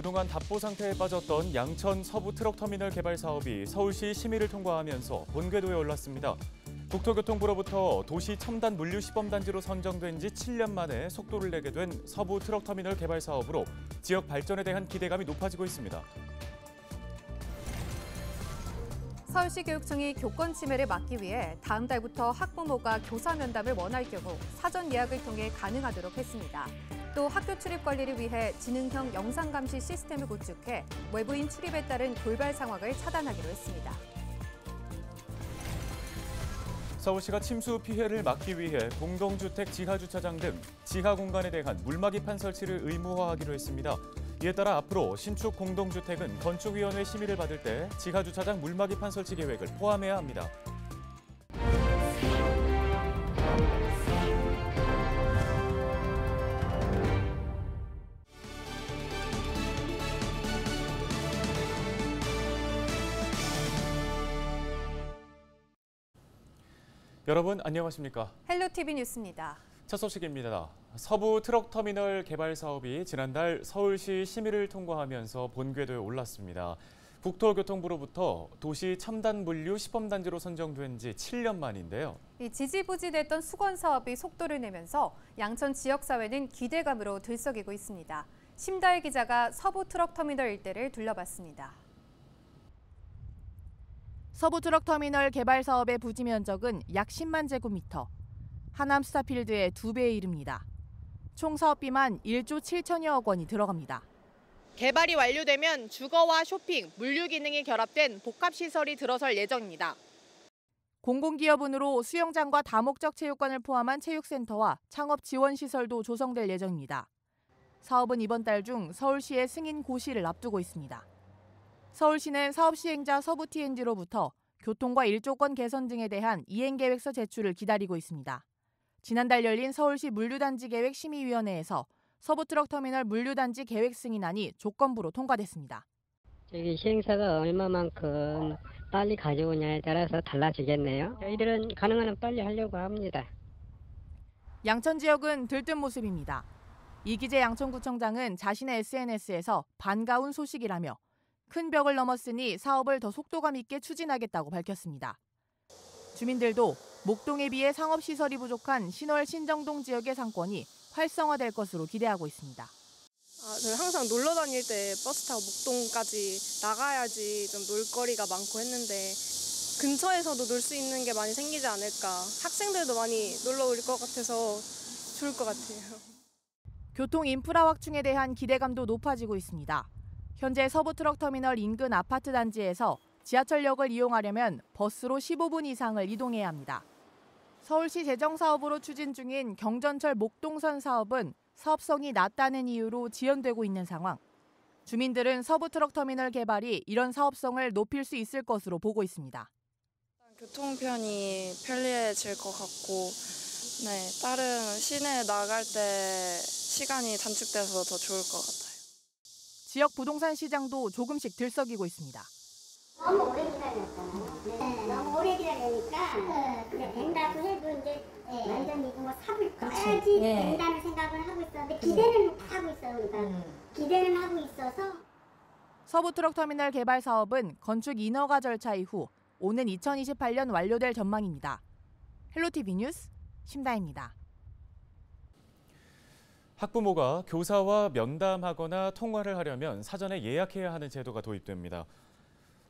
그동안 답보 상태에 빠졌던 양천 서부 트럭터미널 개발 사업이 서울시 심의를 통과하면서 본궤도에 올랐습니다. 국토교통부로부터 도시 첨단 물류 시범단지로 선정된 지 7년 만에 속도를 내게 된 서부 트럭터미널 개발 사업으로 지역 발전에 대한 기대감이 높아지고 있습니다. 서울시 교육청이 교권 침해를 막기 위해 다음 달부터 학부모가 교사 면담을 원할 경우 사전 예약을 통해 가능하도록 했습니다. 또 학교 출입 관리를 위해 지능형 영상 감시 시스템을 구축해 외부인 출입에 따른 돌발 상황을 차단하기로 했습니다. 서울시가 침수 피해를 막기 위해 공동주택 지하 주차장 등 지하 공간에 대한 물막이판 설치를 의무화하기로 했습니다. 이에 따라 앞으로 신축 공동주택은 건축위원회 심의를 받을 때 지하주차장 물막이판 설치 계획을 포함해야 합니다. 여러분 안녕하십니까? 헬로티비 뉴스입니다. 첫 소식입니다. 서부 트럭터미널 개발 사업이 지난달 서울시 심의를 통과하면서 본궤도에 올랐습니다. 국토교통부로부터 도시 첨단 물류 시범 단지로 선정된 지 7년 만인데요. 이 지지부진했던 숙원 사업이 속도를 내면서 양천 지역 사회는 기대감으로 들썩이고 있습니다. 심다혜 기자가 서부 트럭터미널 일대를 둘러봤습니다. 서부 트럭터미널 개발 사업의 부지 면적은 약 10만 제곱미터, 하남 스타필드의 두 배에 이릅니다. 총 사업비만 1조 7천여억 원이 들어갑니다. 개발이 완료되면 주거와 쇼핑, 물류 기능이 결합된 복합 시설이 들어설 예정입니다. 공공기여분으로 수영장과 다목적 체육관을 포함한 체육센터와 창업 지원 시설도 조성될 예정입니다. 사업은 이번 달 중 서울시의 승인 고시를 앞두고 있습니다. 서울시는 사업 시행자 서부 TNG로부터 교통과 일조권 개선 등에 대한 이행 계획서 제출을 기다리고 있습니다. 지난달 열린 서울시 물류단지 계획 심의위원회에서 서부트럭터미널 물류단지 계획 승인안이 조건부로 통과됐습니다. 저기 시행사가 얼마만큼 빨리 가져오냐에 따라서 달라지겠네요. 저희들은 가능한 한 빨리 하려고 합니다. 양천 지역은 들뜬 모습입니다. 이기재 양천구청장은 자신의 SNS에서 반가운 소식이라며 큰 벽을 넘었으니 사업을 더 속도감 있게 추진하겠다고 밝혔습니다. 주민들도 목동에 비해 상업시설이 부족한 신월 신정동 지역의 상권이 활성화될 것으로 기대하고 있습니다. 아, 저희 항상 놀러 다닐 때 버스 타고 목동까지 나가야지 좀 놀거리가 많고 했는데 근처에서도 놀 수 있는 게 많이 생기지 않을까. 학생들도 많이 놀러 올 것 같아서 좋을 것 같아요. 교통 인프라 확충에 대한 기대감도 높아지고 있습니다. 현재 서부 트럭터미널 인근 아파트 단지에서 지하철역을 이용하려면 버스로 15분 이상을 이동해야 합니다. 서울시 재정사업으로 추진 중인 경전철 목동선 사업은 사업성이 낮다는 이유로 지연되고 있는 상황. 주민들은 서부 트럭터미널 개발이 이런 사업성을 높일 수 있을 것으로 보고 있습니다. 교통편이 편리해질 것 같고, 네, 다른 시내에 나갈 때 시간이 단축돼서 더 좋을 것 같아요. 지역 부동산 시장도 조금씩 들썩이고 있습니다. 너무 오래 기다렸잖아요. 네, 너무 오래 기다리니까 그래 된다고 해도 이제 완전히 뭐 삽을 꺼야지 된다는 생각을 하고 있었는데 기대는 하고 있어요. 그러니까 기대는 하고 있어서 서부 트럭 터미널 개발 사업은 건축 인허가 절차 이후 오는 2028년 완료될 전망입니다. 헬로티비 뉴스 심다혜입니다. 학부모가 교사와 면담하거나 통화를 하려면 사전에 예약해야 하는 제도가 도입됩니다.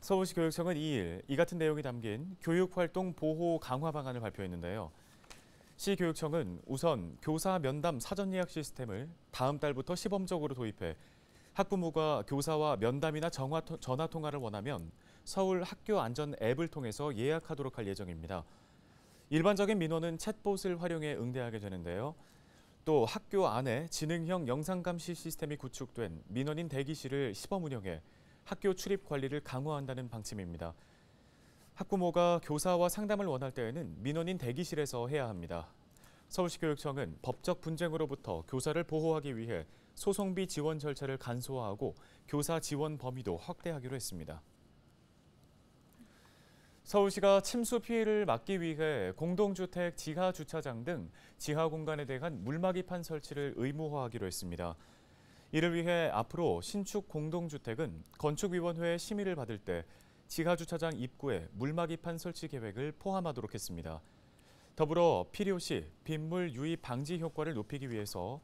서울시 교육청은 2일 이 같은 내용이 담긴 교육활동 보호 강화 방안을 발표했는데요. 시 교육청은 우선 교사 면담 사전 예약 시스템을 다음 달부터 시범적으로 도입해 학부모가 교사와 면담이나 정화, 전화 통화를 원하면 서울 학교 안전 앱을 통해서 예약하도록 할 예정입니다. 일반적인 민원은 챗봇을 활용해 응대하게 되는데요. 또 학교 안에 지능형 영상 감시 시스템이 구축된 민원인 대기실을 시범 운영해 학교 출입 관리를 강화한다는 방침입니다. 학부모가 교사와 상담을 원할 때에는 민원인 대기실에서 해야 합니다. 서울시 교육청은 법적 분쟁으로부터 교사를 보호하기 위해 소송비 지원 절차를 간소화하고 교사 지원 범위도 확대하기로 했습니다. 서울시가 침수 피해를 막기 위해 공동주택 지하 주차장 등 지하 공간에 대한 물막이판 설치를 의무화하기로 했습니다. 이를 위해 앞으로 신축 공동주택은 건축위원회의 심의를 받을 때 지하주차장 입구에 물막이판 설치 계획을 포함하도록 했습니다. 더불어 필요시 빗물 유입 방지 효과를 높이기 위해서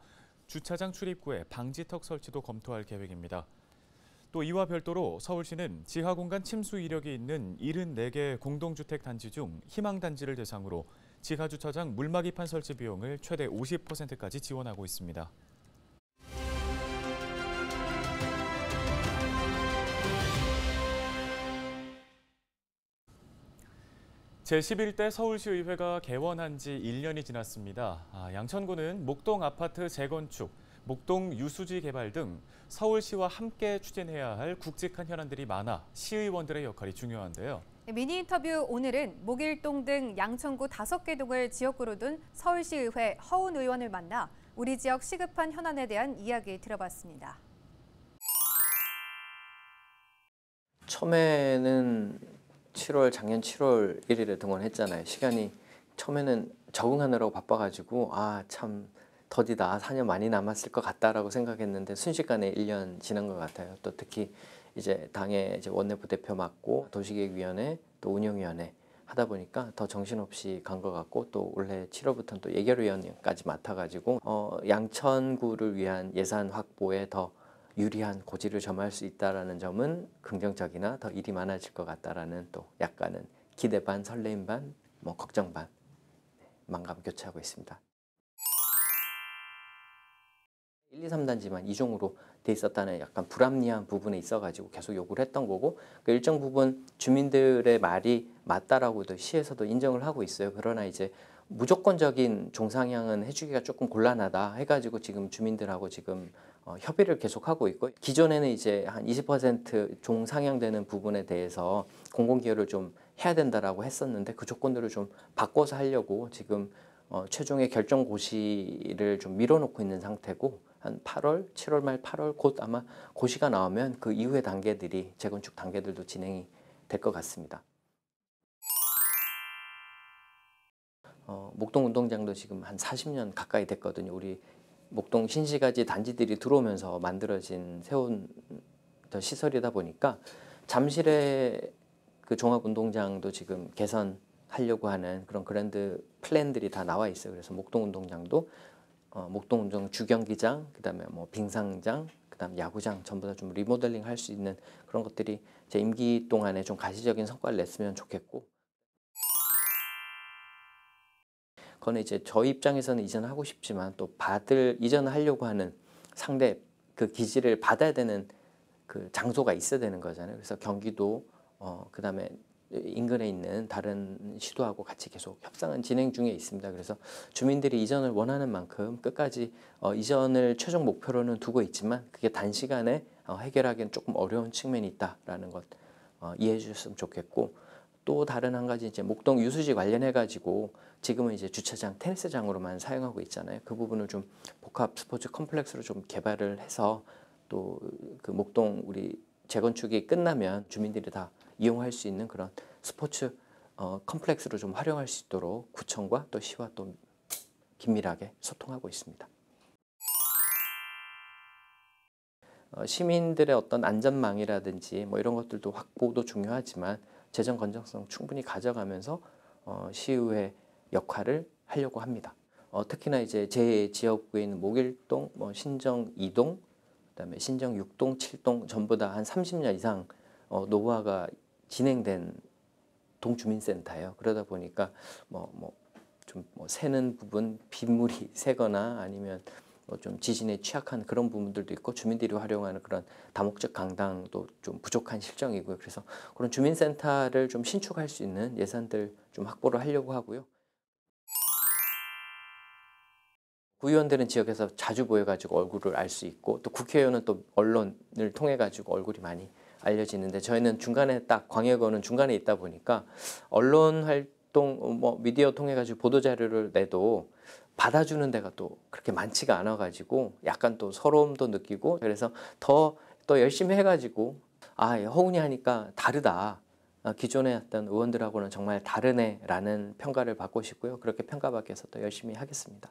주차장 출입구에 방지턱 설치도 검토할 계획입니다. 또 이와 별도로 서울시는 지하 공간 침수 이력이 있는 74개 공동주택 단지 중 희망 단지를 대상으로 지하 주차장 물막이판 설치 비용을 최대 50%까지 지원하고 있습니다. 제11대 서울시의회가 개원한 지 1년이 지났습니다. 아, 양천구는 목동 아파트 재건축, 목동 유수지 개발 등 서울시와 함께 추진해야 할 굵직한 현안들이 많아 시의원들의 역할이 중요한데요. 미니 인터뷰 오늘은 목일동 등 양천구 다섯 개 동을 지역구로 둔 서울시의회 허운 의원을 만나 우리 지역 시급한 현안에 대한 이야기 들어봤습니다. 처음에는 7월 작년 7월 1일에 등원했잖아요. 시간이 처음에는 적응하느라고 바빠가지고 아 참 더디다 4년 많이 남았을 것 같다라고 생각했는데 순식간에 1년 지난 것 같아요. 또 특히 이제 당의 이제 원내부 대표 맡고 도시계획위원회 또 운영위원회 하다 보니까 더 정신없이 간 것 같고 또 올해 7월부터는 또 예결위원회까지 맡아가지고 어, 양천구를 위한 예산 확보에 더 유리한 고지를 점할 수 있다라는 점은 긍정적이나 더 일이 많아질 것 같다라는 또 약간은 기대 반 설레임 반뭐 걱정 반 네, 만감 교차하고 있습니다. 1, 2, 3단지만 이종으로 돼 있었다는 약간 불합리한 부분에 있어가지고 계속 요구를 했던 거고 그 일정 부분 주민들의 말이 맞다라고도 시에서도 인정을 하고 있어요. 그러나 이제 무조건적인 종상향은 해주기가 조금 곤란하다 해가지고 지금 주민들하고 지금 어, 협의를 계속하고 있고 기존에는 이제 한 20% 종상향되는 부분에 대해서 공공기여를 좀 해야 된다라고 했었는데 그 조건들을 좀 바꿔서 하려고 지금 어, 최종의 결정 고시를 좀 밀어놓고 있는 상태고 한 8월, 7월 말 8월 곧 아마 고시가 나오면 그 이후의 단계들이 재건축 단계들도 진행이 될 것 같습니다. 어, 목동 운동장도 지금 한 40년 가까이 됐거든요. 우리 목동 신시가지 단지들이 들어오면서 만들어진 세운 시설이다 보니까 잠실의 그 종합운동장도 지금 개선하려고 하는 그런 그랜드 플랜들이 다 나와 있어요. 그래서 목동 운동장도 어, 목동 운동 주경기장, 그다음에 뭐 빙상장, 그다음 야구장 전부 다 좀 리모델링 할 수 있는 그런 것들이 제 임기 동안에 좀 가시적인 성과를 냈으면 좋겠고 그거는 이제 저희 입장에서는 이전하고 싶지만 또 받을 이전을 하려고 하는 상대 그 기지를 받아야 되는 그 장소가 있어야 되는 거잖아요. 그래서 경기도 어 그다음에 인근에 있는 다른 시도하고 같이 계속 협상은 진행 중에 있습니다. 그래서 주민들이 이전을 원하는 만큼 끝까지 어, 이전을 최종 목표로는 두고 있지만 그게 단시간에 어, 해결하기는 조금 어려운 측면이 있다라는 것 어, 이해해 주셨으면 좋겠고 또 다른 한 가지 이제 목동 유수지 관련해 가지고 지금은 이제 주차장 테니스장으로만 사용하고 있잖아요. 그 부분을 좀 복합 스포츠 컴플렉스로 좀 개발을 해서 또 그 목동 우리 재건축이 끝나면 주민들이 다 이용할 수 있는 그런 스포츠 어, 컴플렉스로 좀 활용할 수 있도록 구청과 또 시와 또 긴밀하게 소통하고 있습니다. 어, 시민들의 어떤 안전망이라든지 뭐 이런 것들도 확보도 중요하지만 재정 건전성 충분히 가져가면서 어, 시의회 역할을 하려고 합니다. 어, 특히나 이제 제 지역구에 목일동, 뭐 신정 2동, 그다음에 신정 6동, 7동 전부 다 한 30년 이상 어, 노후화가 진행된 동주민센터예요. 그러다 보니까 뭐 뭐 좀뭐 새는 부분 빗물이 새거나 아니면 뭐 좀 지진에 취약한 그런 부분들도 있고 주민들이 활용하는 그런 다목적 강당도 좀 부족한 실정이고요. 그래서 그런 주민센터를 좀 신축할 수 있는 예산들 좀 확보를 하려고 하고요. 구의원들은 지역에서 자주 보여가지고 얼굴을 알 수 있고 또 국회의원은 또 언론을 통해 가지고 얼굴이 많이 알려지는데 저희는 중간에 딱 광역원은 중간에 있다 보니까 언론 활동 뭐 미디어 통해 가지고 보도 자료를 내도 받아주는 데가 또 그렇게 많지가 않아 가지고 약간 또 서러움도 느끼고 그래서 더 또 열심히 해가지고 아 허훈이 하니까 다르다 아, 기존에 했던 의원들하고는 정말 다르네라는 평가를 받고 싶고요 그렇게 평가받기 위해서 또 열심히 하겠습니다.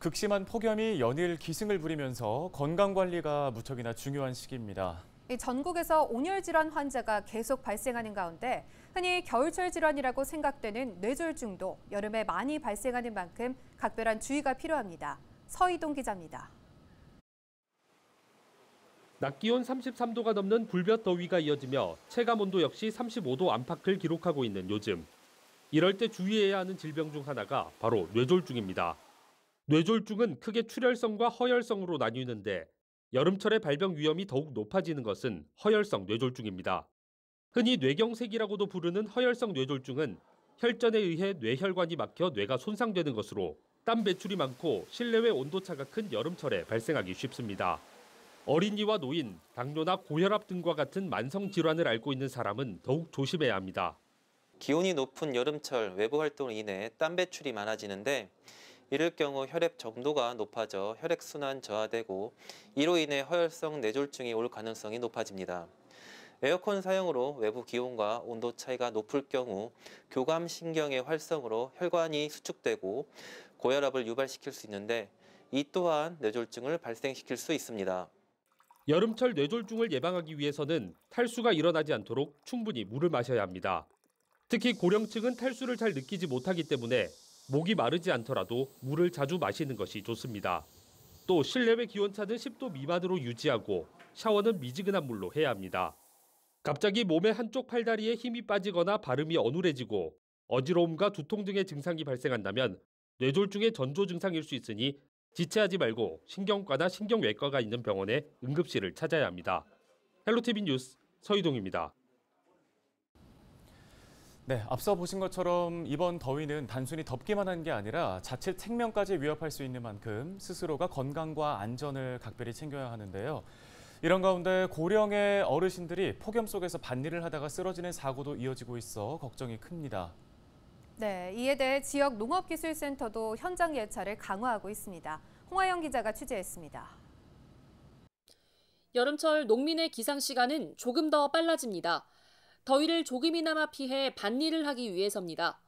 극심한 폭염이 연일 기승을 부리면서 건강 관리가 무척이나 중요한 시기입니다. 이 전국에서 온열 질환 환자가 계속 발생하는 가운데 흔히 겨울철 질환이라고 생각되는 뇌졸중도 여름에 많이 발생하는 만큼 각별한 주의가 필요합니다. 서희동 기자입니다. 낮 기온 33도가 넘는 불볕 더위가 이어지며 체감 온도 역시 35도 안팎을 기록하고 있는 요즘. 이럴 때 주의해야 하는 질병 중 하나가 바로 뇌졸중입니다. 뇌졸중은 크게 출혈성과 허혈성으로 나뉘는데 여름철에 발병 위험이 더욱 높아지는 것은 허혈성 뇌졸중입니다. 흔히 뇌경색이라고도 부르는 허혈성 뇌졸중은 혈전에 의해 뇌혈관이 막혀 뇌가 손상되는 것으로 땀 배출이 많고 실내외 온도차가 큰 여름철에 발생하기 쉽습니다. 어린이와 노인, 당뇨나 고혈압 등과 같은 만성 질환을 앓고 있는 사람은 더욱 조심해야 합니다. 기온이 높은 여름철 외부 활동으로 인해 땀 배출이 많아지는데 이럴 경우 혈액 정도가 높아져 혈액순환 저하되고 이로 인해 허혈성 뇌졸중이 올 가능성이 높아집니다. 에어컨 사용으로 외부 기온과 온도 차이가 높을 경우 교감 신경의 활성으로 혈관이 수축되고 고혈압을 유발시킬 수 있는데 이 또한 뇌졸중을 발생시킬 수 있습니다. 여름철 뇌졸중을 예방하기 위해서는 탈수가 일어나지 않도록 충분히 물을 마셔야 합니다. 특히 고령층은 탈수를 잘 느끼지 못하기 때문에 목이 마르지 않더라도 물을 자주 마시는 것이 좋습니다. 또 실내외 기온차는 10도 미만으로 유지하고 샤워는 미지근한 물로 해야 합니다. 갑자기 몸의 한쪽 팔다리에 힘이 빠지거나 발음이 어눌해지고 어지러움과 두통 등의 증상이 발생한다면 뇌졸중의 전조 증상일 수 있으니 지체하지 말고 신경과나 신경외과가 있는 병원에 응급실을 찾아야 합니다. 헬로티비 뉴스 서희동입니다. 네, 앞서 보신 것처럼 이번 더위는 단순히 덥기만 한 게 아니라 자칫 생명까지 위협할 수 있는 만큼 스스로가 건강과 안전을 각별히 챙겨야 하는데요. 이런 가운데 고령의 어르신들이 폭염 속에서 밭일을 하다가 쓰러지는 사고도 이어지고 있어 걱정이 큽니다. 네, 이에 대해 지역 농업기술센터도 현장 예찰을 강화하고 있습니다. 홍하영 기자가 취재했습니다. 여름철 농민의 기상 시간은 조금 더 빨라집니다. 더위를 조금이나마 피해 밭일을 하기 위해서입니다.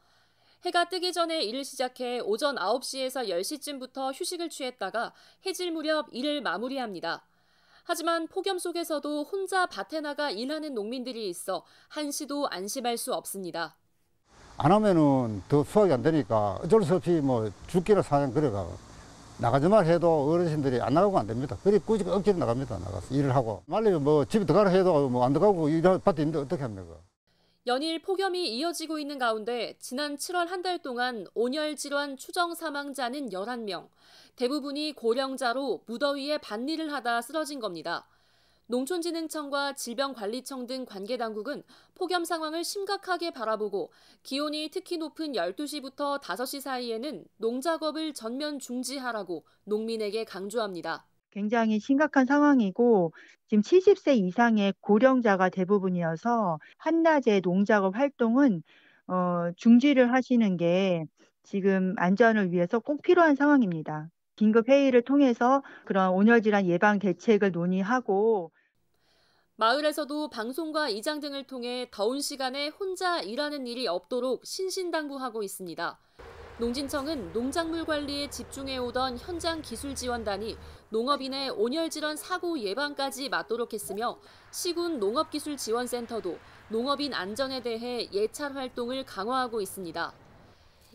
해가 뜨기 전에 일을 시작해 오전 9시에서 10시쯤부터 휴식을 취했다가 해질 무렵 일을 마무리합니다. 하지만 폭염 속에서도 혼자 밭에 나가 일하는 농민들이 있어 한시도 안심할 수 없습니다. 안 하면은 더 수확이 안 되니까 어쩔 수 없이 뭐 죽기나 사냥 그래가 나가지만 해도 어르신들이 안 나가고 안 됩니다. 그리 굳이 억지로 나갑니다. 나가서 일을 하고 말리면 뭐 집에 들어가라 해도 뭐 안 들어가고 일 밭에 있는데 어떻게 합니까? 연일 폭염이 이어지고 있는 가운데 지난 7월 한 달 동안 온열 질환 추정 사망자는 11명, 대부분이 고령자로 무더위에 밭일을 하다 쓰러진 겁니다. 농촌진흥청과 질병관리청 등 관계 당국은 폭염 상황을 심각하게 바라보고 기온이 특히 높은 12시부터 5시 사이에는 농작업을 전면 중지하라고 농민에게 강조합니다. 굉장히 심각한 상황이고 지금 70세 이상의 고령자가 대부분이어서 한낮에 농작업 활동은 어, 중지를 하시는 게 지금 안전을 위해서 꼭 필요한 상황입니다. 긴급 회의를 통해서 그런 온열질환 예방 대책을 논의하고 마을에서도 방송과 이장 등을 통해 더운 시간에 혼자 일하는 일이 없도록 신신당부하고 있습니다. 농진청은 농작물 관리에 집중해 오던 현장 기술 지원단이 농업인의 온열질환 사고 예방까지 맡도록 했으며 시군 농업기술지원센터도 농업인 안전에 대해 예찰 활동을 강화하고 있습니다.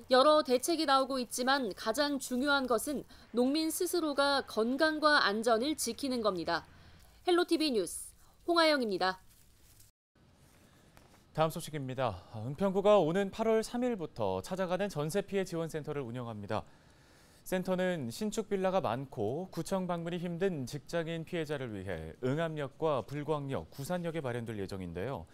여러 대책이 나오고 있지만 가장 중요한 것은 농민 스스로가 건강과 안전을 지키는 겁니다. 헬로티비 뉴스 홍아영입니다. 다음 소식입니다. 은평구가 오는 8월 3일부터 찾아가는 전세 피해 지원센터를 운영합니다. 센터는 신축 빌라가 많고 구청 방문이 힘든 직장인 피해자를 위해 응암역과 불광역, 구산역에 마련될 예정인데요.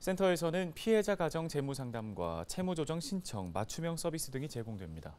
센터에서는 피해자 가정 재무 상담과 채무 조정 신청, 맞춤형 서비스 등이 제공됩니다.